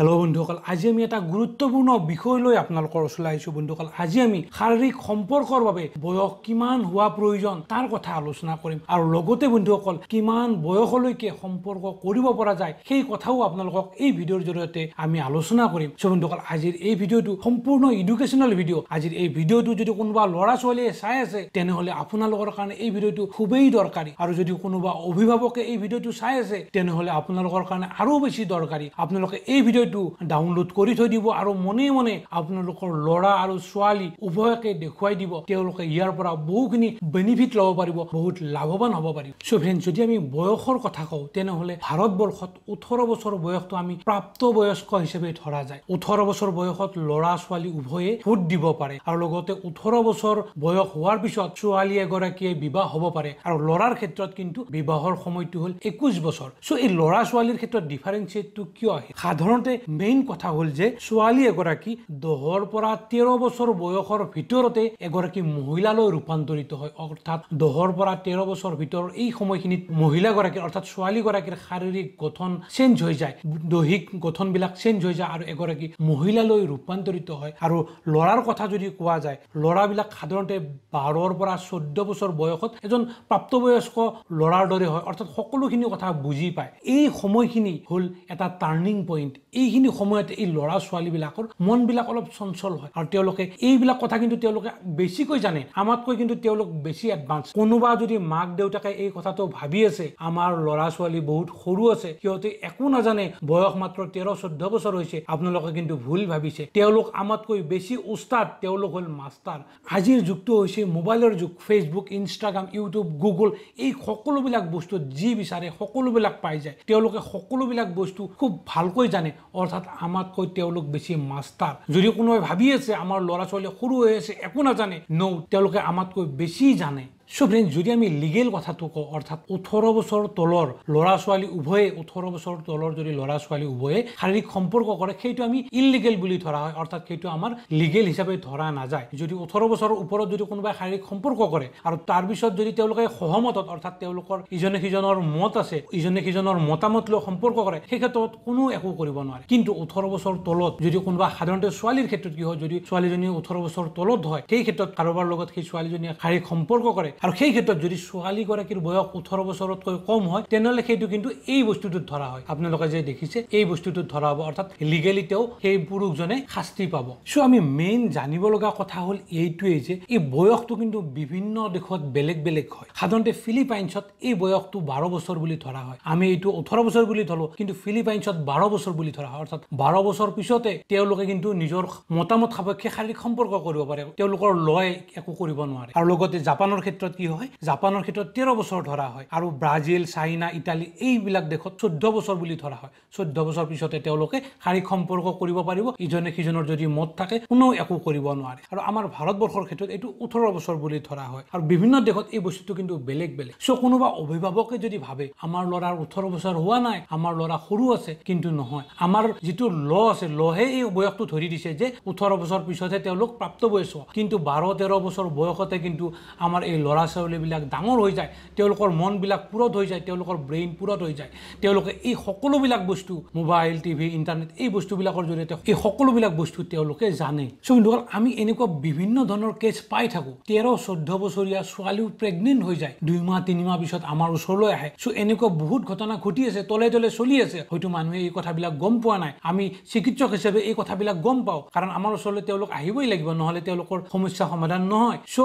Hello বন্ধুসকল আজি আমি এটা গুৰুত্বপূৰ্ণ বিষয় লৈ আপোনালোকৰ ওচৰলৈ আহিছোঁ। বন্ধুসকল আজি আমি শাৰীৰিক সম্পৰ্কৰ বাবে বয়স কিমান হোৱা প্ৰয়োজন তাৰ কথা আলোচনা কৰিম। আৰু লগতে বন্ধুসকল কিমান বয়সলৈকে সম্পৰ্ক কৰিব পৰা যায় সেই কথাও আপোনালোকক এই ভিডিঅ'ৰ জৰিয়তে আমি আলোচনা কৰিম। চ' বন্ধুসকল আজিৰ এই ভিডিঅ'টো সম্পূৰ্ণ এডুকেশ্যনেল ভিডিঅ' আজিৰ এই ভিডিঅ'টো যদি কোনোবা ল'ৰা ছোৱালীয়ে চাই আছে তেনেহ'লে আপোনালোকৰ কাৰণে এই ভিডিঅ'টো খুবেই দৰকাৰী। আৰু যদি কোনোবা অভিভাৱকে এই ভিডিঅ'টো চাই আছে তেনেহ'লে আপোনালোকৰ কাৰণে আৰু বেছি দৰকাৰী। আপোনালোকে এই ভিডিঅ'টো ডাউনলোড কৰি থৈ দিব আৰু মনে মনে আপোনালোকৰ ল'ৰা আৰু ছোৱালী উভয়কে দেখুৱাই দিব তেওঁলোকে ইয়াৰ পৰা বহুখিনি বেনিফিট ল'ব পাৰিব বহুত লাভৱান হ'ব পাৰিব। চ' ফ্ৰেণ্ড যদি আমি বয়সৰ কথা কওঁ তেনেহ'লে ভাৰতবৰ্ষত ওঠৰ বছৰ বয়সটো আমি প্ৰাপ্তবয়স্ক হিচাপে ধৰা যায়। ওঠৰ বছৰ বয়সত ল'ৰা ছোৱালী উভয়ে ভোট দিব পাৰে আৰু লগতে ওঠৰ বছৰ বয়স হোৱাৰ পিছত ছোৱালী এগৰাকীয়ে বিবাহ হ'ব পাৰে আৰু ল'ৰাৰ ক্ষেত্ৰত কিন্তু বিবাহৰ সময়টো হ'ল একৈছ বছৰ। চ' এই ল'ৰা ছোৱালীৰ ক্ষেত্ৰত ডিফাৰেঞ্চিয়েটটো কিয় আহে? সাধাৰণতে মেইন কথা হ'ল যে ছোৱালী এগৰাকী দহৰ পৰা তেৰ বছৰ বয়সৰ ভিতৰতে এগৰাকী মহিলালৈ ৰূপান্তৰিত হয়। অৰ্থাৎ দহৰ পৰা তেৰ বছৰ ভিতৰৰ এই সময়খিনিত মহিলাগৰাকীৰ অৰ্থাৎ ছোৱালীগৰাকীৰ শাৰীৰিক গঠন চেঞ্জ হৈ যায়। দৈহিক গঠনবিলাক চেঞ্জ হৈ যায় আৰু এগৰাকী মহিলালৈ ৰূপান্তৰিত হয়। আৰু ল'ৰাৰ কথা যদি কোৱা যায় ল'ৰাবিলাক সাধাৰণতে বাৰৰ পৰা চৈধ্য বছৰ বয়সত এজন প্ৰাপ্তবয়স্ক ল'ৰাৰ দৰে হয়। অৰ্থাৎ সকলোখিনি কথা বুজি পায়। এই সময়খিনি হ'ল এটা টাৰ্ণিং পইণ্ট এইখিনি সময়তে এই ল'ৰা ছোৱালীবিলাকৰ মনবিলাক অলপ চঞ্চল হয়। আৰু তেওঁলোকে এইবিলাক কথা কিন্তু তেওঁলোকে বেছিকৈ জানে। আমাতকৈ কিন্তু তেওঁলোক বেছি এডভান্স কোনোবা যদি মাক দেউতাকে এই কথাটো ভাবি আছে আমাৰ ল'ৰা ছোৱালী বহুত সৰু আছে সিহঁতে একো নাজানে বয়স মাত্ৰ তেৰ চৈধ্য বছৰ হৈছে আপোনালোকে কিন্তু ভুল ভাবিছে। তেওঁলোক আমাতকৈ বেছি উস্তাদ তেওঁলোক হ'ল মাষ্টাৰ। আজিৰ যুগটো হৈছে মোবাইলৰ যুগ। ফেচবুক ইনষ্টাগ্ৰাম ইউটিউব গুগল এই সকলোবিলাক বস্তু যি বিচাৰে সকলোবিলাক পাই যায়। তেওঁলোকে সকলোবিলাক বস্তু খুব ভালকৈ জানে। অৰ্থাৎ আমাতকৈ তেওঁলোক বেছি মাষ্টাৰ। যদি কোনোবাই ভাবি আছে আমাৰ ল'ৰা ছোৱালী সৰু হৈ আছে একো নাজানে ন তেওঁলোকে আমাতকৈ বেছি জানে। ফ্ৰেণ্ড যদি আমি লিগেল কথাটো কওঁ অৰ্থাৎ ওঠৰ বছৰ তলৰ ল'ৰা ছোৱালী উভয়ে ওঠৰ বছৰ তলৰ যদি ল'ৰা ছোৱালী উভয়ে শাৰীৰিক সম্পৰ্ক কৰে সেইটো আমি ইললিগেল বুলি ধৰা হয় অৰ্থাৎ সেইটো আমাৰ লিগেল হিচাপে ধৰা নাযায়। যদি ওঠৰ বছৰৰ ওপৰত যদি কোনোবাই শাৰীৰিক সম্পৰ্ক কৰে আৰু তাৰপিছত যদি তেওঁলোকে সহমতত অৰ্থাৎ তেওঁলোকৰ ইজনে সিজনৰ মত আছে ইজনে সিজনৰ মতামত লৈ সম্পৰ্ক কৰে সেই ক্ষেত্ৰত কোনো একো কৰিব নোৱাৰে। কিন্তু ওঠৰ বছৰ তলত যদি কোনোবা সাধাৰণতে ছোৱালীৰ ক্ষেত্ৰত কি হয় যদি ছোৱালীজনী ওঠৰ বছৰ তলত হয় সেই ক্ষেত্ৰত কাৰোবাৰ লগত সেই ছোৱালীজনীয়ে শাৰীৰিক সম্পৰ্ক কৰে আৰু সেই ক্ষেত্ৰত যদি ছোৱালীগৰাকীৰ বয়স ওঠৰ বছৰতকৈ কম হয় তেনেহ'লে সেইটো কিন্তু এই বস্তুটোত ধৰা হয়। আপোনালোকে যে দেখিছে এই বস্তুটোত ধৰা হ'ব। অৰ্থাৎ লিগেলি তেওঁ সেই পুৰুষজনে শাস্তি পাব। চ' আমি মেইন জানিব লগা কথা হ'ল এইটোৱেই যে এই বয়সটো কিন্তু বিভিন্ন দেশত বেলেগ বেলেগ হয়। সাধাৰণতে ফিলিপাইনছত এই বয়সটো বাৰ বছৰ বুলি ধৰা হয়। আমি এইটো ওঠৰ বছৰ বুলি ধৰো কিন্তু ফিলিপাইনছত বাৰ বছৰ বুলি ধৰা হয়। অৰ্থাৎ বাৰ বছৰ পিছতে তেওঁলোকে কিন্তু নিজৰ মতামত সাপেক্ষে শাৰীৰিক সম্পৰ্ক কৰিব পাৰে। তেওঁলোকৰ লয় একো কৰিব নোৱাৰে। আৰু লগতে জাপানৰ ক্ষেত্ৰত কি হয়? জাপানৰ ক্ষেত্ৰত তেৰ বছৰ ধৰা হয় আৰু ব্ৰাজিল চাইনা ইটালী এইবিলাক দেশত চৈধ্য বছৰ বুলি ধৰা হয়। চৈধ্য বছৰ পিছতে তেওঁলোকে শাৰীৰিক সম্পৰ্ক কৰিব পাৰিব ইজনে সিজনৰ যদি মত থাকে কোনেও একো কৰিব নোৱাৰে। আৰু আমাৰ ভাৰতবৰ্ষৰ ক্ষেত্ৰত এইটো ওঠৰ বছৰ বুলি ধৰা হয়। আৰু বিভিন্ন দেশত এই বস্তুটো কিন্তু বেলেগ বেলেগ। চ' কোনোবা অভিভাৱকে যদি ভাবে আমাৰ ল'ৰাৰ ওঠৰ বছৰ হোৱা নাই আমাৰ ল'ৰা সৰু আছে কিন্তু নহয়। আমাৰ যিটো ল আছে লহে এই বয়সটো ধৰি দিছে যে ওঠৰ বছৰ পিছতহে তেওঁলোক প্ৰাপ্তবয়স্ক। কিন্তু বাৰ তেৰ বছৰ বয়সতে কিন্তু আমাৰ এই ল'ৰা ছোৱালীবিলাক ডাঙৰ হৈ যায় তেওঁলোকৰ মনবিলাক পূৰত হৈ যায় তেওঁলোকৰ ব্ৰেইন পূৰত হৈ যায়। তেওঁলোকে এই সকলোবিলাক বস্তু মোবাইল টিভি ইণ্টাৰনেট এই বস্তুবিলাকৰ জৰিয়তে এই সকলোবিলাক বস্তু তেওঁলোকে জানে। চ' বন্ধুসকল আমি এনেকুৱা বিভিন্ন ধৰণৰ কেছ পাই থাকোঁ। তেৰ চৈধ্য বছৰীয়া ছোৱালীও প্ৰেগনেণ্ট হৈ যায়। দুই মাহ তিনি মাহ পিছত আমাৰ ওচৰলৈ আহে। চ' এনেকুৱা বহুত ঘটনা ঘটি আছে তলে তলে চলি আছে। হয়তো মানুহে এই কথাবিলাক গম পোৱা নাই। আমি চিকিৎসক হিচাপে এই কথাবিলাক গম পাওঁ। কাৰণ আমাৰ ওচৰলৈ তেওঁলোক আহিবই লাগিব নহ'লে তেওঁলোকৰ সমস্যা সমাধান নহয়। চ'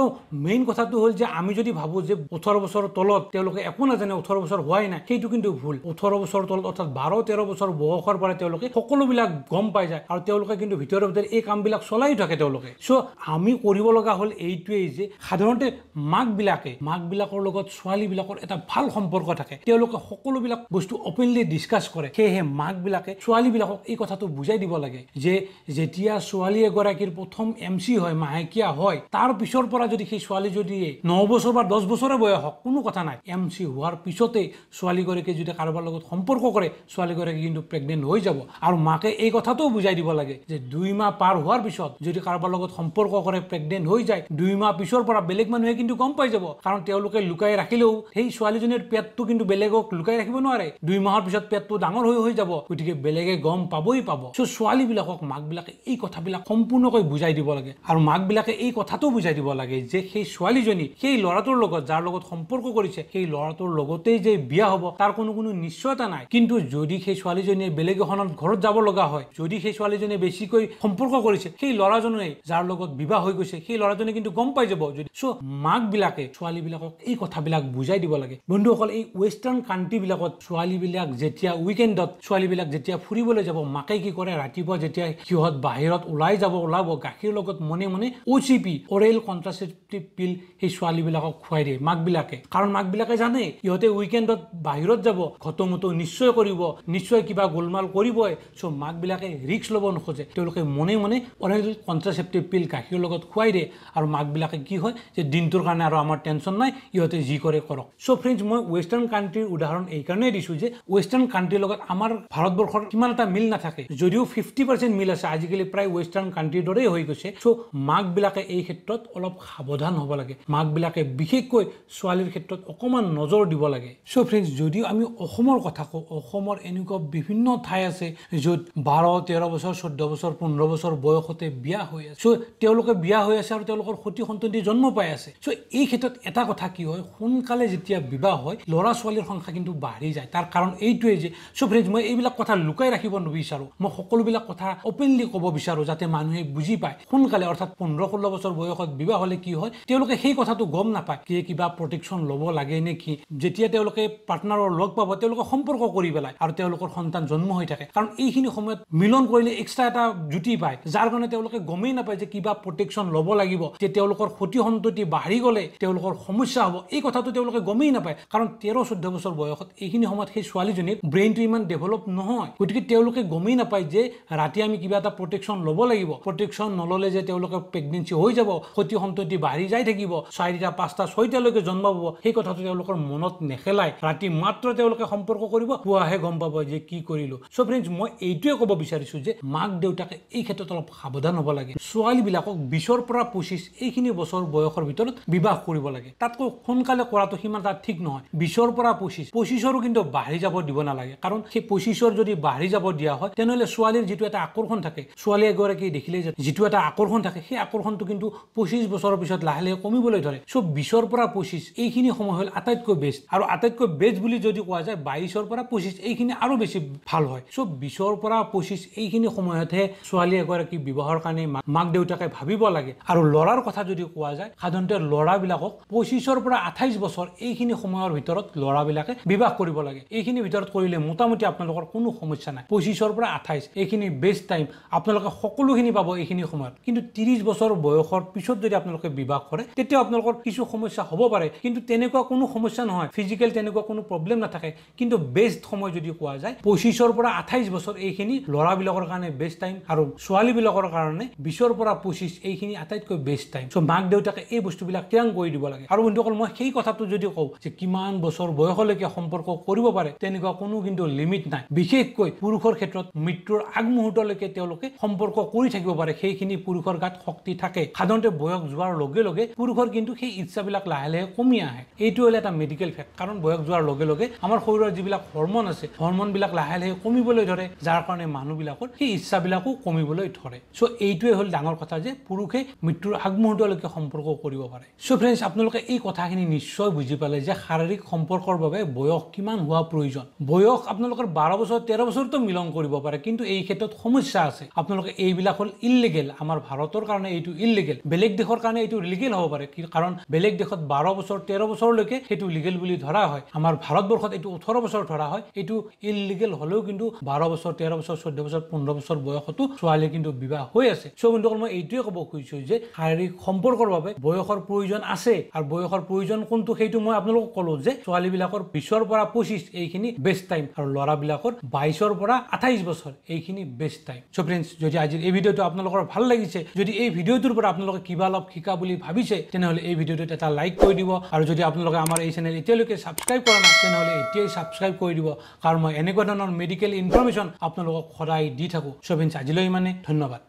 মেইন কথাটো হ'ল যে আমি যদি ভাবোঁ যে ওঠৰ বছৰৰ তলত তেওঁলোকে একো নাজানে ওঠৰ বছৰ হোৱাই নাই সেইটো কিন্তু ভুল। ওঠৰ বছৰৰ তলত অৰ্থাৎ বাৰ তেৰ বছৰ বয়সৰ পৰা তেওঁলোকে সকলোবিলাক গম পাই যায় আৰু তেওঁলোকে কিন্তু ভিতৰে ভিতৰে এই কামবিলাক চলাই থাকে তেওঁলোকে। চ' আমি কৰিব লগা হ'ল এইটোৱেই যে সাধাৰণতে মাকবিলাকে মাকবিলাকৰ লগত ছোৱালীবিলাকৰ এটা ভাল সম্পৰ্ক থাকে। তেওঁলোকে সকলোবিলাক বস্তু অপেনলি ডিছকাছ কৰে। সেয়েহে মাকবিলাকে ছোৱালীবিলাকক এই কথাটো বুজাই দিব লাগে যে যেতিয়া ছোৱালী এগৰাকীৰ প্ৰথম এম চি হয় মাহেকীয়া হয় তাৰ পিছৰ পৰা যদি সেই ছোৱালী যদি ন বছৰ বা দহ বছৰে বয়স হওক কোনো কথা নাই। এম চি হোৱাৰ পিছতে ছোৱালীগৰাকীয়ে যদি কাৰোবাৰ লগত সম্পৰ্ক কৰে ছোৱালীগৰাকী কিন্তু প্ৰেগনেণ্ট হৈ যাব। আৰু মাকে এই কথাটোও বুজাই দিব লাগে যে দুই মাহ পাৰ হোৱাৰ পিছত যদি কাৰোবাৰ লগত সম্পৰ্ক কৰে প্ৰেগনেণ্ট হৈ যায় দুই মাহ পিছৰ পৰা বেলেগ মানুহে কিন্তু গম পাই যাব। কাৰণ তেওঁলোকে লুকাই ৰাখিলেও সেই ছোৱালীজনীৰ পেটটো কিন্তু বেলেগক লুকাই ৰাখিব নোৱাৰে। দুই মাহৰ পিছত পেটটো ডাঙৰ হৈ হৈ যাব গতিকে বেলেগে গম পাবই পাব। চ' ছোৱালীবিলাকক মাকবিলাকে এই কথাবিলাক সম্পূৰ্ণকৈ বুজাই দিব লাগে। আৰু মাকবিলাকে এই কথাটো বুজাই দিব লাগে যে সেই ছোৱালীজনী সেই ল'ৰাটোৰ লগত যাৰ লগত সম্পৰ্ক কৰিছে সেই ল'ৰাটোৰ লগতেই যে বিয়া হ'ব তাৰ কোনো কোনো নিশ্চয়তা নাই। কিন্তু যদি সেই ছোৱালীজনীয়ে বেলেগ এখনত ঘৰত যাব লগা হয় যদি সেই ছোৱালীজনীয়ে বেছিকৈ সম্পৰ্ক কৰিছে সেই ল'ৰাজনে যাৰ লগত বিবাহ হৈ গৈছে সেই ল'ৰাজনে কিন্তু গম পাই যাব যদি চ' মাকবিলাকে ছোৱালীবিলাকক এই কথাবিলাক বুজাই দিব লাগে। বন্ধুসকল এই ৱেষ্টাৰ্ণ কাণ্ট্ৰিবিলাকত ছোৱালীবিলাক যেতিয়া উইকেণ্ডত ছোৱালীবিলাক যেতিয়া ফুৰিবলৈ যাব মাকে কি কৰে ৰাতিপুৱা যেতিয়া সিহঁত বাহিৰত ওলাই যাব ওলাব গাখীৰ লগত মনে মনে O' C P oral contraceptive pill সেই ছোৱালীবিলাকক খুৱাই দিয়ে মাকবিলাকে। কাৰণ মাকবিলাকে জানে সিহঁতে উইকেণ্ডত বাহিৰত যাব ঘটমুটো নিশ্চয় কৰিব নিশ্চয় কিবা গোলমাল কৰিবই। চ' মাকবিলাকে ৰিক্স ল'ব নোখোজে। তেওঁলোকে মনে মনে অৰেল কণ্ট্ৰাচেপ্টিভ পিল গাখীৰৰ লগত খুৱাই দিয়ে। আৰু মাকবিলাকে কি হয় যে দিনটোৰ কাৰণে আৰু আমাৰ টেনশ্যন নাই ইহঁতে যি কৰে কৰক। চ' ফ্ৰেণ্ডছ মই ৱেষ্টাৰ্ণ কাণ্ট্ৰিৰ উদাহৰণ এইকাৰণেই দিছোঁ যে ৱেষ্টাৰ্ণ কাণ্ট্ৰিৰ লগত আমাৰ ভাৰতবৰ্ষৰ কিমান এটা মিল নাথাকে। যদিও ফিফটি পাৰ্চেণ্ট মিল আছে আজিকালি প্ৰায় ৱেষ্টাৰ্ণ কাণ্ট্ৰিৰ দৰেই হৈ গৈছে। চ' মাকবিলাকে এই ক্ষেত্ৰত অলপ সাৱধান হ'ব লাগে। মাকবিলাকে বিশেষকৈ ছোৱালীৰ ক্ষেত্ৰত অকণমান নজৰ দিব লাগে। চ' ফ্ৰেণ্ডছ যদিও আমি অসমৰ কথা কওঁ অসমৰ এনেকুৱা বিভিন্ন ঠাই আছে য'ত বাৰ তেৰ বছৰ চৈধ্য বছৰ পোন্ধৰ বছৰ বয়সতে বিয়া হৈ আছে। চ' তেওঁলোকে বিয়া হৈ আছে আৰু তেওঁলোকৰ সতি সন্ততি জন্ম পাই আছে। চ' এই ক্ষেত্ৰত এটা কথা কি হয় সোনকালে যেতিয়া বিবাহ হয় ল'ৰা ছোৱালীৰ সংখ্যা কিন্তু বাঢ়ি যায়। তাৰ কাৰণ এইটোৱে যে চ' ফ্ৰেণ্ডছ মই এইবিলাক কথা লুকাই ৰাখিব নিবিচাৰোঁ। মই সকলোবিলাক কথা অপেনলি ক'ব বিচাৰোঁ যাতে মানুহে বুজি পায়। সোনকালে অৰ্থাৎ পোন্ধৰ ষোল্ল বছৰ বয়সত বিবাহ হ'লে কি হয় তেওঁলোকে সেই কথাটো গম নাপায় যে কিবা প্ৰটেকশ্যন ল'ব লাগে নে কি যেতিয়া তেওঁলোকে পাৰ্টনাৰৰ লগ পাব তেওঁলোকে সম্পৰ্ক কৰি পেলায় আৰু তেওঁলোকৰ সন্তান জন্ম হৈ থাকে। কাৰণ এইখিনি সময়ত মিলন কৰিলে এক্সট্ৰা এটা জুতি পায় যাৰ কাৰণে তেওঁলোকে গমেই নাপায় যে কিবা প্ৰটেকশ্যন ল'ব লাগিব যে তেওঁলোকৰ সতি সন্ততি বাঢ়ি গ'লে তেওঁলোকৰ সমস্যা হ'ব। এই কথাটো তেওঁলোকে গমেই নাপায়। কাৰণ তেৰ চৈধ্য বছৰ বয়সত এইখিনি সময়ত সেই ছোৱালীজনীৰ ব্ৰেইনটো ইমান ডেভেলপ নহয়। গতিকে তেওঁলোকে গমেই নাপায় যে ৰাতি আমি কিবা এটা প্ৰটেকশ্যন ল'ব লাগিব। প্ৰটেকশ্যন নল'লে যে তেওঁলোকৰ প্ৰেগনেঞ্চি হৈ যাব সতি সন্ততি বাঢ়ি যাই থাকিব। চাৰিটা পাঁচটা ছয়টালৈকে জন্ম পাব সেই কথাটো তেওঁলোকৰ মনত নেখেলাই। ৰাতি মাত্ৰ তেওঁলোকে সম্পৰ্ক কৰিব পুৱাহে গম পাব যে কি কৰিলোঁ। চ' ফ্ৰেণ্ডছ মই এইটোৱে ক'ব বিচাৰিছোঁ যে মাক দেউতাকে এই ক্ষেত্ৰত অলপ সাৱধান হ'ব লাগে। ছোৱালীবিলাকক বিছৰ পৰা পঁচিছ এইখিনি বছৰ বয়সৰ ভিতৰত বিবাহ কৰিব লাগে। তাতকৈ সোনকালে কৰাটো সিমান এটা ঠিক নহয়। বিছৰ পৰা পঁচিছ পঁচিছৰো কিন্তু বাঢ়ি যাব দিব নালাগে। কাৰণ সেই পঁচিছৰ যদি বাঢ়ি যাব দিয়া হয় তেনেহ'লে ছোৱালীৰ যিটো এটা আকৰ্ষণ থাকে ছোৱালী এগৰাকী দেখিলে যে যিটো এটা আকৰ্ষণ থাকে সেই আকৰ্ষণটো কিন্তু পঁচিছ বছৰৰ পিছত লাহে লাহে কমিবলৈ ধৰে। চ' বিছৰ পৰা পঁচিছ এইখিনি সময় হ'ল আটাইতকৈ বেষ্ট আৰু আটাইতকৈ বেষ্ট বুলি যদি কোৱা যায় বাইছৰ পৰা পঁচিছ এইখিনি আৰু বেছি ভাল হয়। চ' বিছৰ পৰা পঁচিছ এইখিনি সময়তহে ছোৱালী এগৰাকী বিবাহৰ কাৰণে মাক দেউতাকে ভাবিব লাগে। আৰু ল'ৰাৰ কথা যদি কোৱা যায় সাধাৰণতে ল'ৰাবিলাকক পঁচিছৰ পৰা আঠাইছ বছৰ এইখিনি সময়ৰ ভিতৰত ল'ৰাবিলাকে বিবাহ কৰিব লাগে। এইখিনি ভিতৰত কৰিলে মোটামুটি আপোনালোকৰ কোনো সমস্যা নাই। পঁচিছৰ পৰা আঠাইছ এইখিনি বেষ্ট টাইম আপোনালোকে সকলোখিনি পাব এইখিনি সময়ত। কিন্তু ত্ৰিছ বছৰ বয়সৰ পিছত যদি আপোনালোকে বিবাহ কৰে তেতিয়াও আপোনালোকৰ কিছু সমস্যা হ'ব পাৰে কিন্তু তেনেকুৱা কোনো সমস্যা নহয়। ফিজিকেল তেনেকুৱা কোনো প্ৰব্লেম নাথাকে। কিন্তু বেষ্ট সময় যদি কোৱা যায় পঁচিছৰ পৰা আঠাইছ বছৰ এইখিনি ল'ৰাবিলাকৰ কাৰণে বেষ্ট টাইম আৰু ছোৱালীবিলাকৰ কাৰণে বিছৰ পৰা পঁচিছ এইখিনি আটাইতকৈ বেষ্ট টাইম চ' মাক দেউতাকে এই বস্তুবিলাক ত্যাগ কৰি দিব লাগে। আৰু বন্ধুসকল মই সেই কথাটো যদি কওঁ যে কিমান বছৰ বয়সলৈকে সম্পৰ্ক কৰিব পাৰে তেনেকুৱা কোনো কিন্তু লিমিট নাই। বিশেষকৈ পুৰুষৰ ক্ষেত্ৰত মৃত্যুৰ আগমুহূৰ্তলৈকে তেওঁলোকে সম্পৰ্ক কৰি থাকিব পাৰে। সেইখিনি পুৰুষৰ গাত শক্তি থাকে। সাধাৰণতে বয়স যোৱাৰ লগে লগে পুৰুষৰ কিন্তু সেই ইচ্ছাবিলাক লাহে লাহে কমি আহে। এইটো হ'লে এটা মেডিকেল ফেক্ট কাৰণ বয়স যোৱাৰ লগে লগে আমাৰ শৰীৰৰ যিবিলাক হৰমন আছে হৰমনবিলাক লাহে লাহে কমিবলৈ ধৰে যাৰ কাৰণে মানুহবিলাকৰ সেই ইচ্ছাবিলাকো কমিবলৈ ধৰে। চ' এইটোৱে হ'ল ডাঙৰ কথা যে পুৰুষে মৃত্যুৰ আগমুহূৰ্তলৈকে সম্পৰ্ক কৰিব পাৰে। চ' ফ্ৰেণ্ডছ আপোনালোকে এই কথাখিনি নিশ্চয় বুজি পালে যে শাৰীৰিক সম্পৰ্কৰ বাবে বয়স কিমান হোৱা প্ৰয়োজন। বয়স আপোনালোকৰ বাৰ বছৰ তেৰ বছৰতো মিলন কৰিব পাৰে কিন্তু এই ক্ষেত্ৰত সমস্যা আছে। আপোনালোকে এইবিলাক হ'ল ইললিগেল আমাৰ ভাৰতৰ কাৰণে এইটো ইললিগেল বেলেগ দেশৰ কাৰণে এইটো লিগেল হ'ব পাৰে। কাৰণ বেলেগ দেশত বাৰ বছৰ তেৰ বছৰলৈকে সেইটো লিগেল বুলি ধৰা হয়। আমাৰ ভাৰতবৰ্ষত এইটো ওঠৰ বছৰ ধৰা হয়। এইটো ইললিগেল হ'লেও কিন্তু বাৰ বছৰ তেৰ বছৰ চৈধ্য বছৰ পোন্ধৰ বছৰ বয়সতো ছোৱালী কিন্তু বিবাহ হৈ আছে। চ' বন্ধুসকল মই এইটোৱে ক'ব খুজিছোঁ যে শাৰীৰিক সম্পৰ্কৰ বাবে বয়সৰ প্ৰয়োজন আছে আৰু বয়সৰ প্ৰয়োজন কোনটো সেইটো মই আপোনালোকক ক'লো যে ছোৱালীবিলাকৰ বিছৰ পৰা পঁচিছ এইখিনি বেষ্ট টাইম আৰু ল'ৰাবিলাকৰ বাইছৰ পৰা আঠাইছ বছৰ এইখিনি বেষ্ট টাইম চ' ফ্ৰেণ্ডছ যদি আজিৰ এই ভিডিঅ'টো আপোনালোকৰ ভাল লাগিছে যদি এই ভিডিঅ'টোৰ পৰা আপোনালোকে কিবা অলপ শিকা বুলি ভাবিছে তেনেহ'লে এই ভিডিঅ'টো ভিডিঅ'টোত এটা লাইক কৰি দিব আৰু যদি আপোনালোকে আমাৰ এই চেনেল এতিয়ালৈকে ছাবস্ক্ৰাইব কৰা নাই তেনেহ'লে এতিয়াই ছাবস্ক্ৰাইব কৰি দিব। কাৰণ মই এনেকুৱা ধৰণৰ মেডিকেল ইনফৰমেশ্যন আপোনালোকক সদায় দি থাকোঁ। চ' ফ্ৰেণ্ডছ আজিলৈ ইমানে ধন্যবাদ।